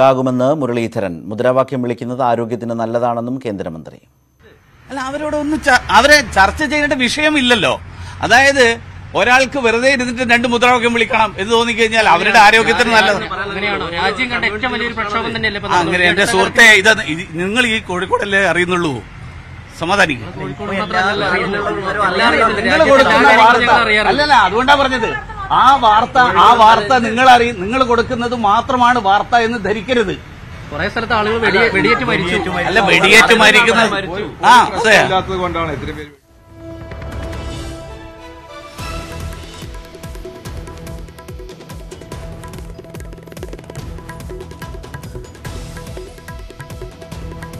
ഉണ്ടാകുമെന്ന് മുരളീധരൻ മുദ്രാവാക്യം വിളിക്കുന്നത് ആരോഗ്യത്തിന് നല്ലതാണെന്നും കേന്ദ്രമന്ത്രി അല്ല അവരോട് ഒന്ന് അവരെ ചർച്ച ചെയ്യേണ്ട വിഷയമില്ലല്ലോ അതായത് ഒരാൾക്ക് വെറുതെ ഇരുന്നിട്ട് രണ്ട് മുദ്രാവാക്യം വിളിക്കണം എന്ന് തോന്നിക്കഴിഞ്ഞാൽ അവരുടെ ആരോഗ്യത്തിന് നല്ലത് അങ്ങനെയാണോ രാജ്യം കണ്ട ഏറ്റവും വലിയൊരു പ്രക്ഷോഭം തന്നെയല്ലേ അങ്ങനെ എന്റെ സുഹൃത്തെ ഇത് നിങ്ങൾ ഈ കോഴിക്കോടല്ലേ അറിയുന്നുള്ളൂ സമാധാനിക്കും. അല്ലല്ല അതുകൊണ്ടാ പറഞ്ഞത് ആ വാർത്ത ആ വാർത്ത നിങ്ങൾ അറിയ നിങ്ങൾ കൊടുക്കുന്നത് മാത്രമാണ് വാർത്ത എന്ന് ധരിക്കരുത്. കുറെ സ്ഥലത്ത് ആളുകൾ വെടിയേറ്റ് മരിച്ചു. അല്ല വെടിയേറ്റ് മരിക്കുന്ന ആ കൊണ്ടാണ് പേര്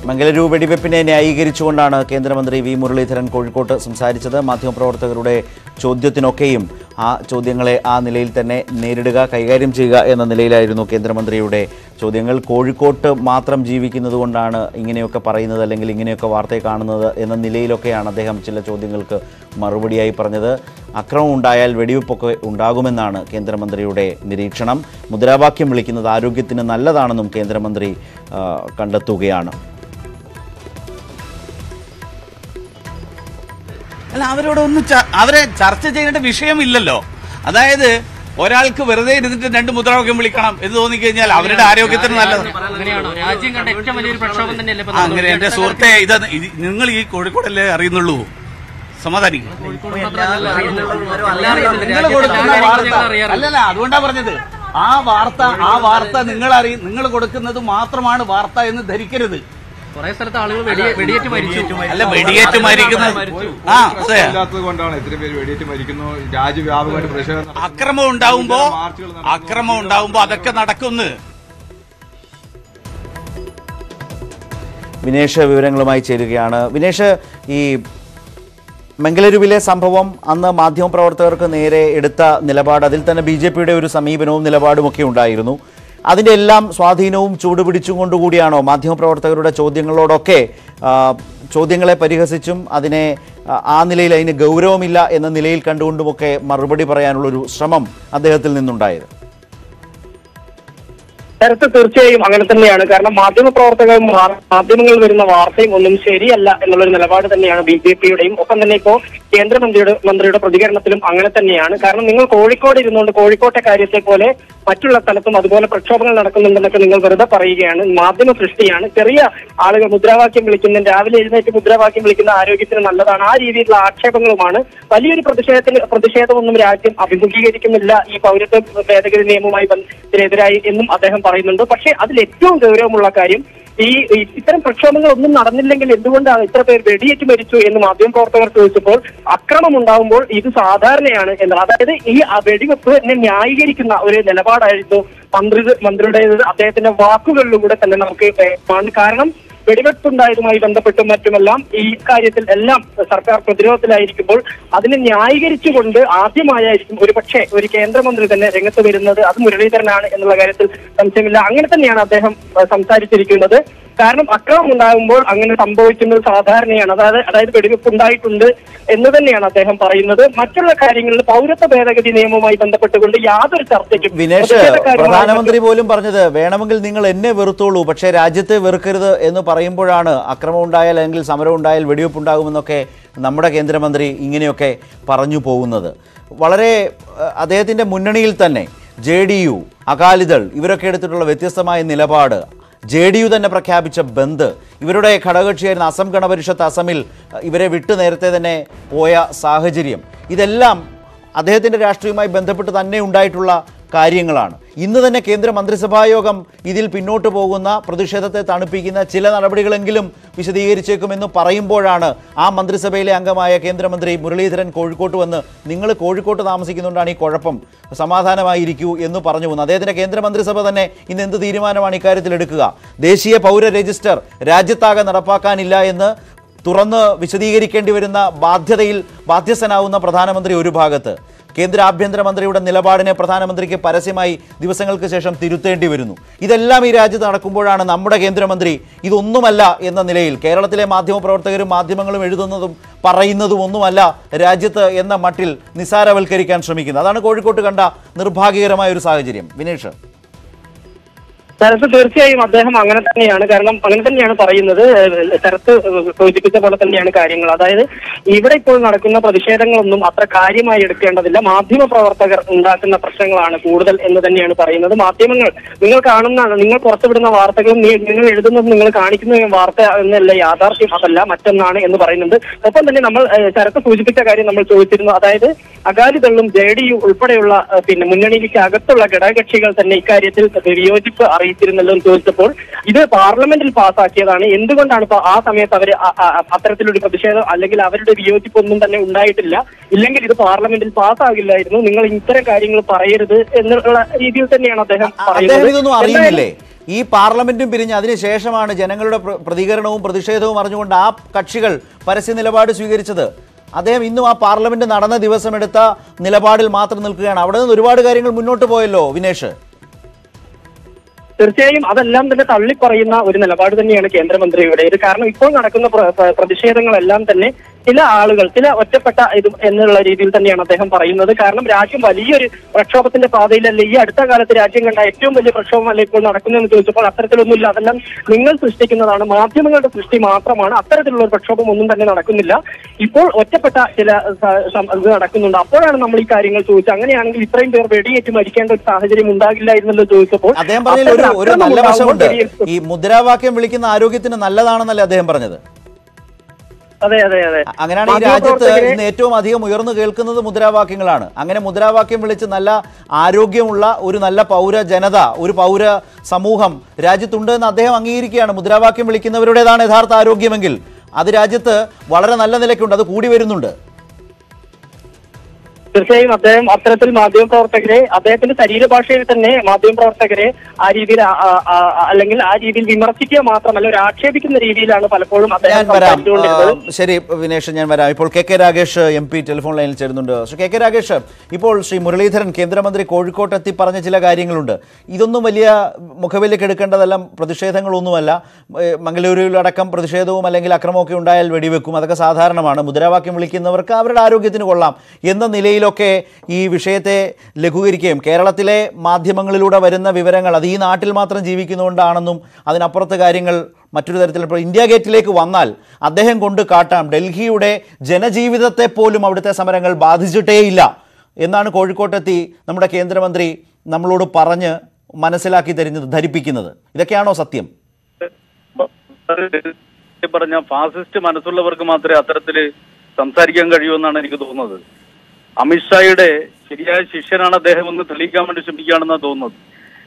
മംഗലൂരു വെടിവെപ്പിനെ ന്യായീകരിച്ചുകൊണ്ടാണ് കേന്ദ്രമന്ത്രി വി മുരളീധരൻ കോഴിക്കോട്ട് സംസാരിച്ചത്. മാധ്യമപ്രവർത്തകരുടെ ചോദ്യത്തിനൊക്കെയും ആ ചോദ്യങ്ങളെ ആ നിലയിൽ തന്നെ നേരിടുക കൈകാര്യം ചെയ്യുക എന്ന നിലയിലായിരുന്നു കേന്ദ്രമന്ത്രിയുടെ ചോദ്യങ്ങൾ. കോഴിക്കോട്ട് മാത്രം ജീവിക്കുന്നത് കൊണ്ടാണ് ഇങ്ങനെയൊക്കെ പറയുന്നത് അല്ലെങ്കിൽ ഇങ്ങനെയൊക്കെ വാർത്തയെ കാണുന്നത് എന്ന നിലയിലൊക്കെയാണ് അദ്ദേഹം ചില ചോദ്യങ്ങൾക്ക് മറുപടിയായി പറഞ്ഞത്. അക്രമം ഉണ്ടായാൽ വെടിവെപ്പൊക്കെ ഉണ്ടാകുമെന്നാണ് കേന്ദ്രമന്ത്രിയുടെ നിരീക്ഷണം. മുദ്രാവാക്യം വിളിക്കുന്നത് ആരോഗ്യത്തിന് നല്ലതാണെന്നും കേന്ദ്രമന്ത്രി കണ്ടെത്തുകയാണ്. അല്ല അവരോടൊന്നും ഒന്ന് അവരെ ചർച്ച ചെയ്യേണ്ട വിഷയമില്ലല്ലോ. അതായത് ഒരാൾക്ക് വെറുതെ ഇരുന്നിട്ട് രണ്ട് മുദ്രാവാക്യം വിളിക്കണം എന്ന് തോന്നിക്കഴിഞ്ഞാൽ അവരുടെ ആരോഗ്യത്തിന് നല്ലത്. അങ്ങനെയാണോ. രാജ്യം കണ്ട ഏറ്റവും വലിയൊരു പ്രക്ഷോഭം തന്നെയല്ലേ അങ്ങനെ. എന്റെ സുഹൃത്തെ ഇത് നിങ്ങൾ ഈ കോഴിക്കോടല്ലേ അറിയുന്നുള്ളൂ? സമാധാനിക്കും. അല്ലല്ല അതുകൊണ്ടാ പറഞ്ഞത്. ആ വാർത്ത ആ വാർത്ത നിങ്ങൾ അറിയ നിങ്ങൾ കൊടുക്കുന്നത് മാത്രമാണ് വാർത്ത എന്ന് ധരിക്കരുത്. കുറെ സ്ഥലത്ത് ആളുകൾ വെടിയേറ്റ് മരിച്ചു. അല്ല വെടിയേറ്റ് മരിക്കുന്ന ആ അതെ. കൊണ്ടാണ് ഇത്രയും പേര് വെടിയേറ്റ് മരിക്കുന്നു. രാജ്യവ്യാപകമായിട്ട്. അക്രമം ഉണ്ടാവുമ്പോ അക്രമം ഉണ്ടാവുമ്പോ അതൊക്കെ നടക്കുന്നു. വിനേഷ് വിവരങ്ങളുമായി ചേരുകയാണ്. വിനേഷ് ഈ മംഗലരുവിലെ സംഭവം അന്ന് മാധ്യമപ്രവർത്തകർക്ക് നേരെ എടുത്ത നിലപാട് അതിൽ തന്നെ ബി ജെ പിയുടെ ഒരു സമീപനവും നിലപാടുമൊക്കെ ഉണ്ടായിരുന്നു. അതിന്റെ എല്ലാം സ്വാധീനവും ചൂടുപിടിച്ചും കൊണ്ടുകൂടിയാണോ മാധ്യമപ്രവർത്തകരുടെ ചോദ്യങ്ങളോടൊക്കെ ചോദ്യങ്ങളെ പരിഹസിച്ചും അതിനെ ആ, നിലയിൽ അതിന് ഗൗരവമില്ല എന്ന നിലയിൽ കണ്ടുകൊണ്ടുമൊക്കെ മറുപടി പറയാനുള്ളൊരു ശ്രമം അദ്ദേഹത്തിൽ നിന്നുണ്ടായത്? നേരത്തെ തീർച്ചയായും അങ്ങനെ തന്നെയാണ്. കാരണം മാധ്യമ മാധ്യമങ്ങൾ വരുന്ന വാർത്തയും ഒന്നും ശരിയല്ല എന്നുള്ളൊരു നിലപാട് തന്നെയാണ് ബി ജെ പിയുടെയും. ഒപ്പം തന്നെ ഇപ്പോ കേന്ദ്രമന്ത്രിയുടെ മന്ത്രിയുടെ പ്രതികരണത്തിലും അങ്ങനെ തന്നെയാണ്. കാരണം നിങ്ങൾ കോഴിക്കോട് ഇരുന്നുകൊണ്ട് കോഴിക്കോട്ടെ കാര്യത്തെ പോലെ മറ്റുള്ള സ്ഥലത്തും അതുപോലെ പ്രക്ഷോഭങ്ങൾ നടക്കുന്നുണ്ടെന്നൊക്കെ നിങ്ങൾ വെറുതെ പറയുകയാണ്. മാധ്യമ സൃഷ്ടിയാണ്. ചെറിയ ആളുകൾ മുദ്രാവാക്യം വിളിക്കുന്ന രാവിലെ എഴുന്നേറ്റ് മുദ്രാവാക്യം വിളിക്കുന്ന ആരോഗ്യത്തിന് നല്ലതാണ്. ആ രീതിയിലുള്ള ആക്ഷേപങ്ങളുമാണ്. വലിയൊരു പ്രതിഷേധത്തിന് പ്രതിഷേധമൊന്നും രാജ്യം അഭിമുഖീകരിക്കുന്നില്ല. ഈ പൗരത്വ ഭേദഗതി നിയമവുമായി ബന്ധത്തിനെതിരായി എന്നും അദ്ദേഹം പറയുന്നുണ്ട്. പക്ഷേ അതിൽ ഏറ്റവും ഗൗരവമുള്ള കാര്യം ഈ ഇത്തരം പ്രക്ഷോഭങ്ങൾ ഒന്നും നടന്നില്ലെങ്കിൽ എന്തുകൊണ്ടാണ് ഇത്ര പേർ വെടിയേറ്റ് മരിച്ചു എന്ന് മാധ്യമ പ്രവർത്തകർ ചോദിച്ചപ്പോൾ അക്രമം ഉണ്ടാകുമ്പോൾ ഇത് സാധാരണയാണ് എന്ന്. അതായത് ഈ വെടിവെപ്പ് എന്നെ ന്യായീകരിക്കുന്ന ഒരു നിലപാടായിരുന്നു മന്ത്രി മന്ത്രിയുടേത്. അദ്ദേഹത്തിന്റെ വാക്കുകളിലൂടെ തന്നെ നമുക്ക് കാരണം വെടിവെപ്പുണ്ടായതുമായി ബന്ധപ്പെട്ടും മറ്റുമെല്ലാം ഈ കാര്യത്തിൽ എല്ലാം സർക്കാർ പ്രതിരോധത്തിലായിരിക്കുമ്പോൾ അതിനെ ന്യായീകരിച്ചുകൊണ്ട് ആദ്യമായായിരിക്കും ഒരു പക്ഷേ ഒരു കേന്ദ്രമന്ത്രി തന്നെ രംഗത്ത് വരുന്നത് അത് മുരളീധരനാണ് എന്നുള്ള കാര്യത്തിൽ സംശയമില്ല. അങ്ങനെ തന്നെയാണ് അദ്ദേഹം സംസാരിച്ചിരിക്കുന്നത്. കാരണം അക്രമം ഉണ്ടാകുമ്പോൾ അങ്ങനെ സംഭവിക്കുന്നത് സാധാരണയാണ്. അതായത് അതായത് വെടിവെപ്പ് ഉണ്ടായിട്ടുണ്ട് എന്ന് തന്നെയാണ് അദ്ദേഹം പറയുന്നത്. മറ്റുള്ള കാര്യങ്ങളിൽ പൗരത്വ ഭേദഗതി നിയമവുമായി ബന്ധപ്പെട്ടുകൊണ്ട് യാതൊരു ചർച്ചയ്ക്കും പ്രധാനമന്ത്രി പോലും പറഞ്ഞത് വേണമെങ്കിൽ നിങ്ങൾ എന്നെ വെറുത്തോളൂ പക്ഷേ രാജ്യത്തെ വെറുക്കരുത് എന്ന് പറയുമ്പോഴാണ് അക്രമം ഉണ്ടായാൽ അല്ലെങ്കിൽ സമരം ഉണ്ടായാൽ വെടിവെപ്പ് ഉണ്ടാകുമെന്നൊക്കെ നമ്മുടെ കേന്ദ്രമന്ത്രി ഇങ്ങനെയൊക്കെ പറഞ്ഞു പോകുന്നത്. വളരെ അദ്ദേഹത്തിന്റെ മുന്നണിയിൽ തന്നെ ജെ ഡി യു അകാലിദൾ ഇവരൊക്കെ എടുത്തിട്ടുള്ള വ്യത്യസ്തമായ നിലപാട് ജെ ഡി യു തന്നെ പ്രഖ്യാപിച്ച ബന്ദ് ഇവരുടെ ഘടകകക്ഷിയായിരുന്ന അസം ഗണപരിഷത്ത് അസമിൽ ഇവരെ വിട്ട് നേരത്തെ തന്നെ പോയ സാഹചര്യം. ഇതെല്ലാം അദ്ദേഹത്തിന്റെ രാഷ്ട്രീയവുമായി ബന്ധപ്പെട്ട് തന്നെ ഉണ്ടായിട്ടുള്ള കാര്യങ്ങളാണ്. ഇന്ന് തന്നെ കേന്ദ്ര മന്ത്രിസഭാ യോഗം ഇതിൽ പിന്നോട്ട് പോകുന്ന പ്രതിഷേധത്തെ തണുപ്പിക്കുന്ന ചില നടപടികളെങ്കിലും വിശദീകരിച്ചേക്കുമെന്ന് പറയുമ്പോഴാണ് ആ മന്ത്രിസഭയിലെ അംഗമായ കേന്ദ്രമന്ത്രി മുരളീധരൻ കോഴിക്കോട്ട് വന്ന് നിങ്ങൾ കോഴിക്കോട്ട് താമസിക്കുന്നുകൊണ്ടാണ് ഈ കുഴപ്പം. സമാധാനമായിരിക്കൂ എന്ന് പറഞ്ഞു പോകുന്നത് അദ്ദേഹത്തിന്റെ കേന്ദ്രമന്ത്രിസഭ തന്നെ ഇന്ന് എന്ത് തീരുമാനമാണ് ഇക്കാര്യത്തിൽ എടുക്കുക? ദേശീയ പൗര രജിസ്റ്റർ രാജ്യത്താകെ നടപ്പാക്കാനില്ല എന്ന് തുറന്ന് വിശദീകരിക്കേണ്ടി വരുന്ന ബാധ്യതയിൽ ബാധ്യസ്ഥനാവുന്ന പ്രധാനമന്ത്രി ഒരു ഭാഗത്ത്. കേന്ദ്ര ആഭ്യന്തരമന്ത്രിയുടെ നിലപാടിനെ പ്രധാനമന്ത്രിക്ക് പരസ്യമായി ദിവസങ്ങൾക്ക് ശേഷം തിരുത്തേണ്ടി വരുന്നു. ഇതെല്ലാം ഈ രാജ്യത്ത് നടക്കുമ്പോഴാണ് നമ്മുടെ കേന്ദ്രമന്ത്രി ഇതൊന്നുമല്ല എന്ന നിലയിൽ കേരളത്തിലെ മാധ്യമപ്രവർത്തകരും മാധ്യമങ്ങളും എഴുതുന്നതും പറയുന്നതും ഒന്നുമല്ല രാജ്യത്ത് എന്ന മട്ടിൽ നിസാരവൽക്കരിക്കാൻ ശ്രമിക്കുന്നത്. അതാണ് കോഴിക്കോട്ട് കണ്ട നിർഭാഗ്യകരമായ ഒരു സാഹചര്യം. വിനേഷ്. ശരത്ത് തീർച്ചയായും അദ്ദേഹം അങ്ങനെ തന്നെയാണ്. കാരണം അങ്ങനെ തന്നെയാണ് പറയുന്നത്. ശരത്ത് സൂചിപ്പിച്ച പോലെ തന്നെയാണ് കാര്യങ്ങൾ. അതായത് ഇവിടെ ഇപ്പോൾ നടക്കുന്ന പ്രതിഷേധങ്ങളൊന്നും അത്ര കാര്യമായി എടുക്കേണ്ടതില്ല. മാധ്യമ പ്രവർത്തകർ ഉണ്ടാക്കുന്ന പ്രശ്നങ്ങളാണ് കൂടുതൽ എന്ന് തന്നെയാണ് പറയുന്നത്. മാധ്യമങ്ങൾ നിങ്ങൾ കാണുന്ന നിങ്ങൾ പുറത്തുവിടുന്ന വാർത്തകളും നിങ്ങൾ എഴുതുന്നതും നിങ്ങൾ കാണിക്കുന്ന വാർത്ത എന്നല്ല യാഥാർത്ഥ്യം. അതല്ല മറ്റൊന്നാണ് എന്ന് പറയുന്നുണ്ട്. ഒപ്പം തന്നെ നമ്മൾ ശരത്ത് സൂചിപ്പിച്ച കാര്യം നമ്മൾ ചോദിച്ചിരുന്നു. അതായത് അകാലിദളും ജെ ഡി യു ഉൾപ്പെടെയുള്ള പിന്നെ മുന്നണിക്ക് അകത്തുള്ള ഘടകകക്ഷികൾ തന്നെ ഇക്കാര്യത്തിൽ വിയോജിപ്പ് അറിയിച്ചിരുന്നല്ലോ എന്ന് ചോദിച്ചപ്പോൾ ഇത് പാർലമെന്റിൽ പാസാക്കിയതാണ് എന്തുകൊണ്ടാണ് ഇപ്പൊ ആ സമയത്ത് അവർ അത്തരത്തിലൊരു പ്രതിഷേധം അല്ലെങ്കിൽ അവരുടെ വിയോജിപ്പ് ഒന്നും തന്നെ ഉണ്ടായിട്ടില്ല? ഇല്ലെങ്കിൽ ഇത് പാർലമെന്റിൽ പാസ്സാകില്ലായിരുന്നു? നിങ്ങൾ ഇത്തരം കാര്യങ്ങൾ പറയരുത് എന്നുള്ള രീതിയിൽ തന്നെയാണ് അദ്ദേഹം പറയുന്നത്. ഈ പാർലമെന്റും പിരിഞ്ഞ് അതിനുശേഷമാണ് ജനങ്ങളുടെ പ്രതികരണവും പ്രതിഷേധവും അറിഞ്ഞുകൊണ്ട് ആ കക്ഷികൾ പരസ്യ നിലപാട് സ്വീകരിച്ചത്. അദ്ദേഹം ഇന്നും ആ പാർലമെന്റ് നടന്ന ദിവസം എടുത്ത നിലപാടിൽ മാത്രം നിൽക്കുകയാണ്. അവിടെ നിന്ന് ഒരുപാട് കാര്യങ്ങൾ മുന്നോട്ട് പോയല്ലോ വിനേഷ്. തീർച്ചയായും അതെല്ലാം തന്നെ തള്ളിപ്പറയുന്ന ഒരു നിലപാട് തന്നെയാണ് കേന്ദ്രമന്ത്രിയുടെ. ഇത് കാരണം ഇപ്പോൾ നടക്കുന്ന പ്ര- പ്ര- പ്രതിഷേധങ്ങളെല്ലാം തന്നെ ചില ആളുകൾ ചില ഒറ്റപ്പെട്ട ഇത് എന്നുള്ള രീതിയിൽ തന്നെയാണ് അദ്ദേഹം പറയുന്നത്. കാരണം രാജ്യം വലിയൊരു പ്രക്ഷോഭത്തിന്റെ പാതയിലല്ല ഈ അടുത്ത കാലത്ത് രാജ്യം കണ്ട ഏറ്റവും വലിയ പ്രക്ഷോഭമല്ല ഇപ്പോൾ നടക്കുന്നതെന്ന് ചോദിച്ചപ്പോൾ അത്തരത്തിലൊന്നുമില്ല. അതെല്ലാം നിങ്ങൾ സൃഷ്ടിക്കുന്നതാണ് മാധ്യമങ്ങളുടെ സൃഷ്ടി മാത്രമാണ്. അത്തരത്തിലുള്ള ഒരു പ്രക്ഷോഭം ഒന്നും തന്നെ നടക്കുന്നില്ല. ഇപ്പോൾ ഒറ്റപ്പെട്ട ചില ഇത് നടക്കുന്നുണ്ട്. അപ്പോഴാണ് നമ്മൾ ഈ കാര്യങ്ങൾ ചോദിച്ചത്. അങ്ങനെയാണെങ്കിൽ ഇത്രയും പേർ വെടിയേറ്റ് മരിക്കേണ്ട ഒരു സാഹചര്യം ഉണ്ടാകില്ലായിരുന്നല്ലോ ചോദിച്ചപ്പോൾ അദ്ദേഹം പറഞ്ഞതിൽ ഒരു നല്ല വശമുണ്ട്. ഈ മുദ്രാവാക്യം വിളിക്കുന്ന ആരോഗ്യത്തിന് നല്ലതാണെന്നല്ലേ അദ്ദേഹം പറഞ്ഞത്? അതെ അതെ അതെ. അങ്ങനെയാണ് ഈ രാജ്യത്ത് ഇന്ന് ഏറ്റവും അധികം ഉയർന്നു കേൾക്കുന്നത് മുദ്രാവാക്യങ്ങളാണ്. അങ്ങനെ മുദ്രാവാക്യം വിളിച്ച് നല്ല ആരോഗ്യമുള്ള ഒരു നല്ല പൗര ജനത ഒരു പൗര സമൂഹം രാജ്യത്തുണ്ട് എന്ന് അദ്ദേഹം അംഗീകരിക്കുകയാണ്. മുദ്രാവാക്യം വിളിക്കുന്നവരുടേതാണ് യഥാർത്ഥ ആരോഗ്യമെങ്കിൽ. അത് രാജ്യത്ത് വളരെ നല്ല നിലയ്ക്കുണ്ട് അത് കൂടി വരുന്നുണ്ട്. തീർച്ചയായും അദ്ദേഹം അത്തരത്തിൽ മാധ്യമപ്രവർത്തകരെ അദ്ദേഹത്തിന്റെ ശരീരഭാഷയിൽ തന്നെ മാധ്യമപ്രവർത്തകരെ ആ രീതിയിൽ ആ- ആ- അല്ലെങ്കിൽ ആ രീതിയിൽ വിമർശിക്കുക മാത്രമല്ല ഒരു ആക്ഷേപിക്കുന്ന രീതിയിലാണ് പലപ്പോഴും അദ്ദേഹം ശരി വിനേഷ് ഞാൻ വരാം. ഇപ്പോൾ K K Ragesh M P telephone ലൈനിൽ ചേരുന്നുണ്ട്. കെ കെ രാഗേഷ് ഇപ്പോൾ ശ്രീ മുരളീധരൻ കേന്ദ്രമന്ത്രി കോഴിക്കോട്ട് എത്തി പറഞ്ഞ ചില കാര്യങ്ങളുണ്ട്. ഇതൊന്നും വലിയ മുഖവിലേക്ക് എടുക്കേണ്ടതെല്ലാം പ്രതിഷേധങ്ങളൊന്നുമല്ല. മംഗലൂരുവിലടക്കം പ്രതിഷേധവും അല്ലെങ്കിൽ അക്രമമൊക്കെ ഉണ്ടായാൽ വെടിവെക്കും. അതൊക്കെ സാധാരണമാണ്. മുദ്രാവാക്യം വിളിക്കുന്നവർക്ക് അവരുടെ ആരോഗ്യത്തിന് കൊള്ളാം. എന്ന നിലയിലൊക്കെ ഈ വിഷയത്തെ ലഘൂകരിക്കുകയും കേരളത്തിലെ മാധ്യമങ്ങളിലൂടെ വരുന്ന വിവരങ്ങൾ അത് ഈ നാട്ടിൽ മാത്രം ജീവിക്കുന്നതുകൊണ്ടാണെന്നും അതിനപ്പുറത്തെ കാര്യങ്ങൾ മറ്റൊരു തരത്തിൽ ഇപ്പോൾ ഇന്ത്യ ഗേറ്റിലേക്ക് വന്നാൽ അദ്ദേഹം കൊണ്ട് കാട്ടാം. ഡൽഹിയുടെ ജനജീവിതത്തെ പോലും അവിടുത്തെ സമരങ്ങൾ ബാധിച്ചിട്ടേയില്ല എന്നാണ് കോഴിക്കോട്ടെത്തി നമ്മുടെ കേന്ദ്രമന്ത്രി നമ്മളോട് പറഞ്ഞ് മനസ്സിലാക്കി തരുന്നത് ധരിപ്പിക്കുന്നത്. ഇതൊക്കെയാണോ സത്യം? പറഞ്ഞ ഫാസിസ്റ്റ് മനസ്സുള്ളവർക്ക് മാത്രമേ അത്തരത്തിൽ സംസാരിക്കാൻ കഴിയൂ എന്നാണ് എനിക്ക് തോന്നുന്നത്. അമിത്ഷായുടെ ശരിയായ ശിഷ്യനാണ് അദ്ദേഹം എന്ന് തെളിയിക്കാൻ വേണ്ടി ശ്രമിക്കുകയാണെന്നാണ് തോന്നുന്നത്.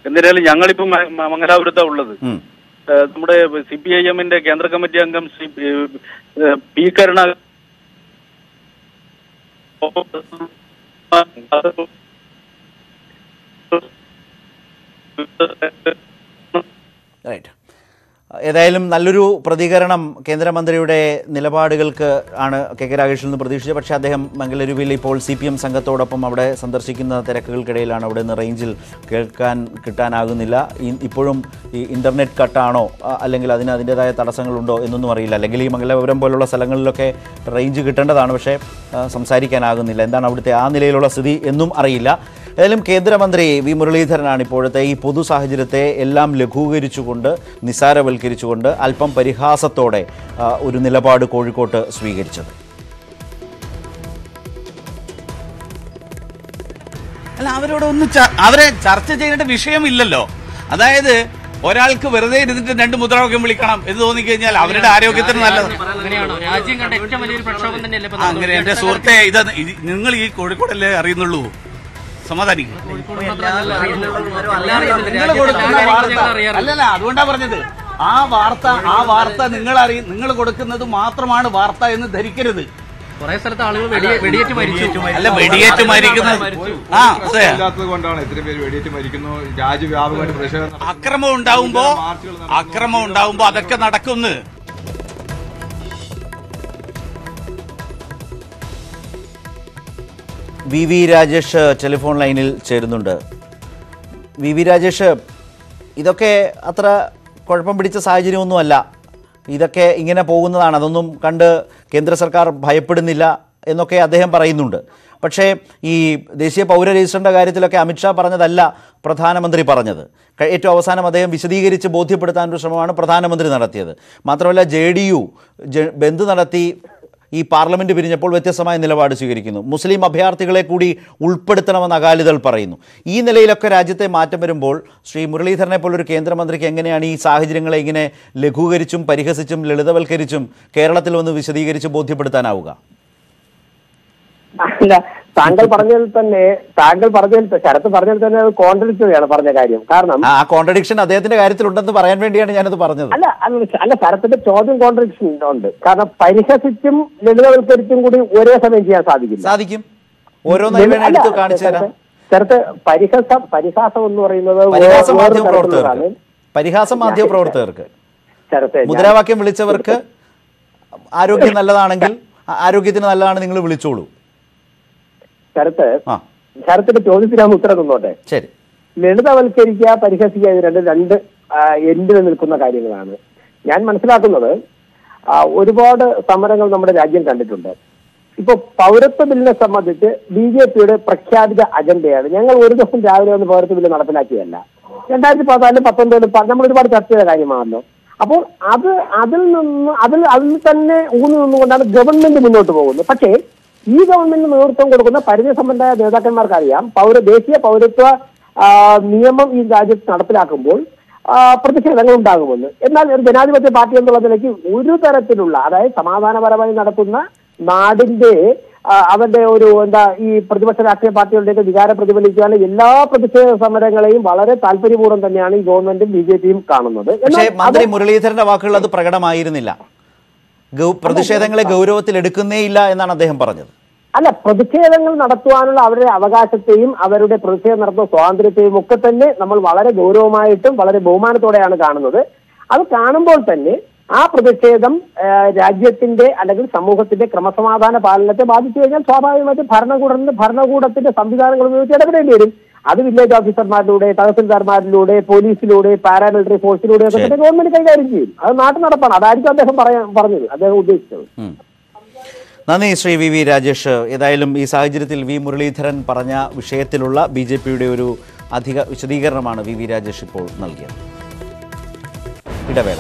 എന്നിരുന്നാലും ഞങ്ങളിപ്പോ മംഗലാപുരത്താ ഉള്ളത്. നമ്മുടെ സി പി ഐ എമ്മിന്റെ കേന്ദ്ര കമ്മിറ്റി അംഗം പി കരുണ റൈറ്റ് ഏതായാലും നല്ലൊരു പ്രതികരണം കേന്ദ്രമന്ത്രിയുടെ നിലപാടുകൾക്ക് ആണ് കെ കെ രാഗേഷിൽ നിന്ന് പ്രതീക്ഷിച്ചത്. പക്ഷേ അദ്ദേഹം മംഗലരുവിൽ ഇപ്പോൾ സി പി എം സംഘത്തോടൊപ്പം അവിടെ സന്ദർശിക്കുന്ന തിരക്കുകൾക്കിടയിലാണ് അവിടെ നിന്ന് റേഞ്ചിൽ കേൾക്കാൻ കിട്ടാനാകുന്നില്ല. ഇപ്പോഴും ഈ ഇന്റർനെറ്റ് കട്ടാണോ? അല്ലെങ്കിൽ അതിന് അതിന്റെതായ തടസ്സങ്ങളുണ്ടോ എന്നൊന്നും അറിയില്ല. അല്ലെങ്കിൽ ഈ മംഗലപുരം പോലുള്ള സ്ഥലങ്ങളിലൊക്കെ റേഞ്ച് കിട്ടേണ്ടതാണ് പക്ഷേ സംസാരിക്കാനാകുന്നില്ല. എന്താണ് അവിടുത്തെ ആ നിലയിലുള്ള സ്ഥിതി എന്നും അറിയില്ല. ഏതായാലും കേന്ദ്രമന്ത്രി വി മുരളീധരനാണ് ഇപ്പോഴത്തെ ഈ പൊതു സാഹചര്യത്തെ എല്ലാം ലഘൂകരിച്ചുകൊണ്ട് നിസാരവൽക്കരിച്ചുകൊണ്ട് അല്പം പരിഹാസത്തോടെ ഒരു നിലപാട് കോഴിക്കോട്ട് സ്വീകരിച്ചത്. അല്ല അവരോടൊന്നും ഒന്ന് അവരെ ചർച്ച ചെയ്യേണ്ട വിഷയമില്ലല്ലോ. അതായത് ഒരാൾക്ക് വെറുതെ ഇരുന്നിട്ട് രണ്ട് മുദ്രാവാക്യം വിളിക്കണം എന്ന് തോന്നി കഴിഞ്ഞാൽ അവരുടെ ആരോഗ്യത്തിന് നല്ലത്. അങ്ങനെയാണോ രാജ്യം കണ്ട ഏറ്റവും വലിയൊരു പ്രക്ഷോഭം തന്നെയല്ലേ ഇപ്പൊ അങ്ങനെ എന്റെ സുഹൃത്തെ ഇത് ഇത് നിങ്ങൾ ഈ കോഴിക്കോടല്ലേ അറിയുന്നുള്ളൂ. സമാധാനിക്കും. അല്ലല്ല അതുകൊണ്ടാ പറഞ്ഞത്. ആ വാർത്ത ആ വാർത്ത നിങ്ങൾ അറിയ നിങ്ങൾ കൊടുക്കുന്നത് മാത്രമാണ് വാർത്ത എന്ന് ധരിക്കരുത്. കുറെ സ്ഥലത്ത് ആളുകൾ വെടിയേറ്റ് മരിച്ചു. അല്ല വെടിയേറ്റ് മരിക്കുന്നത് ആ അതെ. ഇല്ലാത്തത് കൊണ്ടാണ് ഇത്രയും പേര് വെടിയേറ്റ് മരിക്കുന്നു. രാജ്യവ്യാപകമായിട്ട്. അക്രമം ഉണ്ടാവുമ്പോ അക്രമം ഉണ്ടാവുമ്പോ അതൊക്കെ നടക്കുന്നു. വി വി രാജേഷ് ടെലിഫോൺ ലൈനിൽ ചേരുന്നുണ്ട്. വി വി രാജേഷ് ഇതൊക്കെ അത്ര കുഴപ്പം പിടിച്ച സാഹചര്യമൊന്നുമല്ല. ഇതൊക്കെ ഇങ്ങനെ പോകുന്നതാണ്. അതൊന്നും കണ്ട് കേന്ദ്ര സർക്കാർ ഭയപ്പെടുന്നില്ല എന്നൊക്കെ അദ്ദേഹം പറയുന്നുണ്ട്. പക്ഷേ ഈ ദേശീയ പൗര രജിസ്റ്ററിന്റെ കാര്യത്തിലൊക്കെ അമിത്ഷാ പറഞ്ഞതല്ല പ്രധാനമന്ത്രി പറഞ്ഞത്. ഏറ്റവും അവസാനം അദ്ദേഹം വിശദീകരിച്ച് ബോധ്യപ്പെടുത്താനൊരു ശ്രമമാണ് പ്രധാനമന്ത്രി നടത്തിയത്. മാത്രമല്ല ജെ ഡി യു ബന്ദ് നടത്തി ഈ പാർലമെന്റ് പിരിഞ്ഞപ്പോൾ വ്യത്യസ്തമായ നിലപാട് സ്വീകരിക്കുന്നു. മുസ്ലിം അഭയാർത്ഥികളെ കൂടി ഉൾപ്പെടുത്തണമെന്ന് അകാലിദൾ പറയുന്നു. ഈ നിലയിലൊക്കെ രാജ്യത്തെ മാറ്റം വരുമ്പോൾ ശ്രീ മുരളീധരനെ പോലൊരു കേന്ദ്രമന്ത്രിക്ക് എങ്ങനെയാണ് ഈ സാഹചര്യങ്ങളെ ഇങ്ങനെ ലഘൂകരിച്ചും പരിഹസിച്ചും ലളിതവൽക്കരിച്ചും കേരളത്തിൽ വന്ന് വിശദീകരിച്ച് ബോധ്യപ്പെടുത്താനാവുക? അല്ല താങ്കൾ പറഞ്ഞതിൽ തന്നെ താങ്കൾ പറഞ്ഞതിൽ ശരത്ത് പറഞ്ഞതിൽ തന്നെ അത് കോൺട്രഡിക്ടറിയാണ് പറഞ്ഞ കാര്യം. കാരണം ആ കോൺട്രഡിക്ഷൻ അദ്ദേഹത്തിന്റെ കാര്യത്തിൽ ഉണ്ടെന്ന് പറയാൻ വേണ്ടിയാണ് ഞാനത് പറഞ്ഞത്. അല്ല അല്ല ശരത്തിന്റെ ചോദ്യം കോൺട്രഡിക്ഷൻ ഉണ്ട്. കാരണം പരിഹസിച്ചും ലളിതവൽക്കരിച്ചും കൂടി ഒരേ സമയം ചെയ്യാൻ സാധിക്കും. സാധിക്കും ഓരോ കാണിച്ചു തരാം. ശരത്ത് പരിഹസം പരിഹാസം എന്ന് പറയുന്നത് പരിഹാസം മാധ്യമ പ്രവർത്തകർക്ക്. പരിഹാസം മാധ്യമ പ്രവർത്തകർക്ക്. മുദ്രാവാക്യം വിളിച്ചവർക്ക് ആരോഗ്യം നല്ലതാണെങ്കിൽ ആരോഗ്യത്തിന് നല്ലതാണ് നിങ്ങൾ വിളിച്ചോളൂ. ശരത്ത് ശരത്തിന്റെ ചോദ്യത്തിനാണ് ഉത്തരം തന്നോട്ടെ? ശരി. ലളിതവൽക്കരിക്കുക പരിഹസിക്കുക ഇത് രണ്ട് രണ്ട് എന്തിന് എൻഡിൽ നിൽക്കുന്ന കാര്യങ്ങളാണ്. ഞാൻ മനസ്സിലാക്കുന്നത് ഒരുപാട് സമരങ്ങൾ നമ്മുടെ രാജ്യം കണ്ടിട്ടുണ്ട്. ഇപ്പൊ പൗരത്വ ബില്ലിനെ സംബന്ധിച്ച് ബി ജെ പിയുടെ പ്രഖ്യാപിത അജണ്ടയാണ്. ഞങ്ങൾ ഒരു ദിവസം രാവിലെ ഒന്ന് പൗരത്വ ബില്ല് നടപ്പിലാക്കിയതല്ല. രണ്ടായിരത്തി പതിനാലിലും പത്തൊൻപതിലും നമ്മൾ ഒരുപാട് ചർച്ച ചെയ്ത കാര്യമാണല്ലോ. അപ്പോൾ അത് അതിൽ നിന്ന് അതിൽ അതിൽ തന്നെ ഊന്നി നിന്നുകൊണ്ടാണ് ഗവൺമെന്റ് മുന്നോട്ട് പോകുന്നത്. പക്ഷേ ഈ ഗവൺമെന്റിന് നേതൃത്വം കൊടുക്കുന്ന പരിധി സംബന്ധമായ നേതാക്കന്മാർക്കറിയാം. പൗര ദേശീയ പൗരത്വ നിയമം ഈ രാജ്യത്ത് നടപ്പിലാക്കുമ്പോൾ പ്രതിഷേധങ്ങൾ ഉണ്ടാകുമെന്ന്. എന്നാൽ ഒരു ജനാധിപത്യ പാർട്ടി എന്നുള്ള നിലയ്ക്ക് ഒരു തരത്തിലുള്ള അതായത് സമാധാനപരമായി നടത്തുന്ന നാടിന്റെ അവന്റെ ഒരു എന്താ ഈ പ്രതിപക്ഷ രാഷ്ട്രീയ പാർട്ടികളുടെയൊക്കെ വികാരം പ്രതിഫലിക്കാനുള്ള എല്ലാ പ്രതിഷേധ സമരങ്ങളെയും വളരെ താല്പര്യപൂർവം തന്നെയാണ് ഈ ഗവൺമെന്റും ബി ജെ പിയും കാണുന്നത്. പക്ഷേ മന്ത്രി മുരളീധരന്റെ വാക്കുകൾ അത് പ്രകടമായിരുന്നില്ല. പ്രതിഷേധങ്ങളെ ഗൗരവത്തിൽ എടുക്കുന്നേ ഇല്ല എന്നാണ് അദ്ദേഹം പറഞ്ഞത്. അല്ല പ്രതിഷേധങ്ങൾ നടത്തുവാനുള്ള അവരുടെ അവകാശത്തെയും അവരുടെ പ്രതിഷേധം നടത്തുന്ന സ്വാതന്ത്ര്യത്തെയും ഒക്കെ തന്നെ നമ്മൾ വളരെ ഗൗരവമായിട്ടും വളരെ ബഹുമാനത്തോടെയാണ് കാണുന്നത്. അത് കാണുമ്പോൾ തന്നെ ആ പ്രതിഷേധം രാജ്യത്തിന്റെ അല്ലെങ്കിൽ സമൂഹത്തിന്റെ ക്രമസമാധാന പാലനത്തെ ബാധിച്ചു കഴിഞ്ഞാൽ സ്വാഭാവികമായിട്ടും ഭരണകൂടത്തിന്റെ ഭരണകൂടത്തിന്റെ സംവിധാനങ്ങൾ ഉപയോഗിച്ച് ഇടപെടേണ്ടി വരും. അത് വില്ലേജ് ഓഫീസർമാരിലൂടെ തഹസിൽദാർമാരിലൂടെ പോലീസിലൂടെ പാരാമിലിറ്ററി ഫോഴ്സിലൂടെ ഒക്കെ തന്നെ ഗവൺമെന്റ് കൈകാര്യം ചെയ്യും. അത് നാട്ടു നടപ്പാണ്. അതായിരിക്കും അദ്ദേഹം പറയാൻ പറഞ്ഞത്. അദ്ദേഹം ഉദ്ദേശിച്ചത്. നന്ദി ശ്രീ വി വി രാജേഷ്. ഏതായാലും ഈ സാഹചര്യത്തിൽ വി മുരളീധരൻ പറഞ്ഞ വിഷയത്തിലുള്ള ബി ജെ പിയുടെ ഒരു അധിക വിശദീകരണമാണ് വി വി രാജേഷ് ഇപ്പോൾ നൽകിയത്. ഇടവേള.